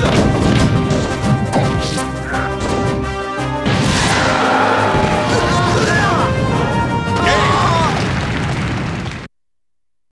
Bulldozer!